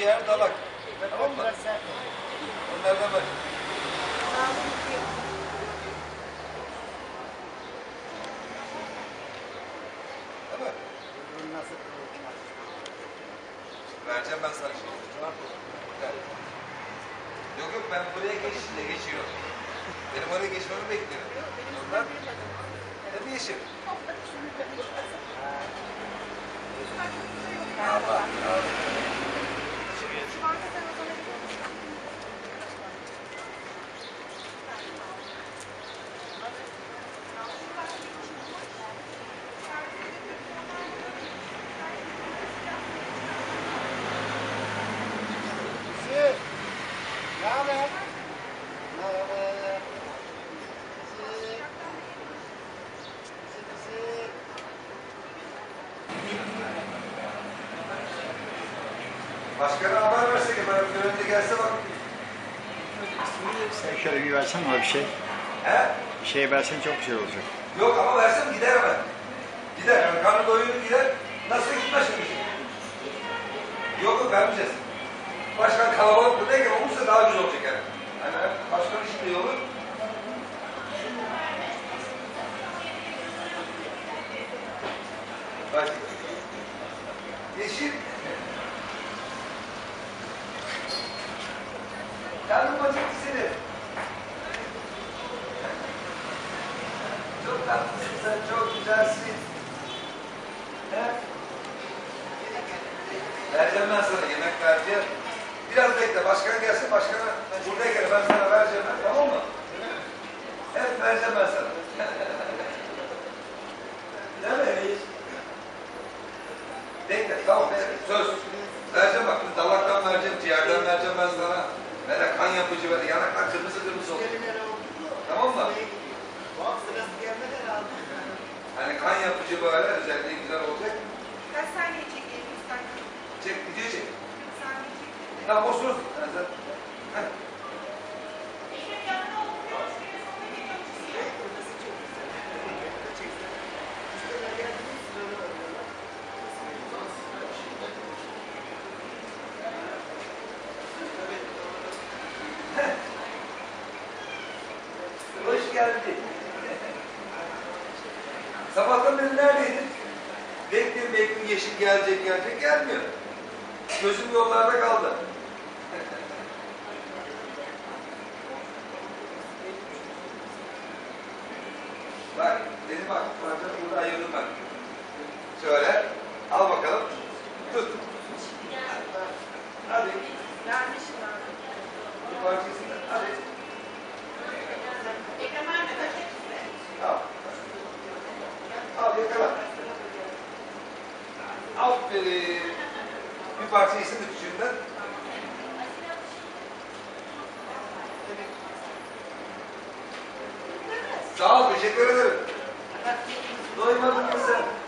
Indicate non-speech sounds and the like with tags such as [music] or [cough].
ciğer, dalak. Tamam mı? Onlardan bak. Değil mi? Vereceğim ben sana şimdi. Gel. Yok yok ben buraya geçince geçiyor. Benim oraya geçmemi bekliyor. Ondan tabii yeşil. Başkana haber versek bir önce gelse bak. Sen şöyle bir versen ona bir şey. He? Bir şey versen çok güzel olacak. Yok ama versem gider hemen. Gider. Yani karnı doyunca gider. Nasıl gitmez şimdi? Yok yok vermeyeceğiz. Başkan kalabalık mı? Ki olursa daha güzel olacak yani. Yani başkan işi de iyi olur. Bak. Yeşil. Acıktı seni. Çok tatlısın sen, çok güzelsin. He? Vereceğim ben sana, yemek vereceğim. Biraz bekle, başkan gelsin, başkana buradayken ben sana vereceğim, ben, tamam mı? Evet, vereceğim ben sana. [laughs] Değil mi? Bekle, tamam, söz. Vereceğim bak, dalaktan vereceğim, ciğerden vereceğim ben sana. Böyle kan yapıcı böyle, yanaklar kırmızı kırmızı olacak. Tamam mı? Hani kan yapıcı böyle, özelliği güzel olacak. Kaç saniye çekeyim? Çek, çekeyim. Tamam, sen... Heh. Hoş geldin. Sabahtan beri neredeydin? Bekliyorum bekliyorum yeşil gelecek gelecek gelmiyor. Gözüm yollarda kaldı. bak dedim bak parçanı burada ayırdım ben. Şöyle al bakalım. Tut. Hadi. Bir parçasını. Hadi. Ekrem Erdoğan kaçak Al. Al yakala. Bir parça isim de küçüğünden. Sağ ol, teşekkür ederim. Doymadın mı sen?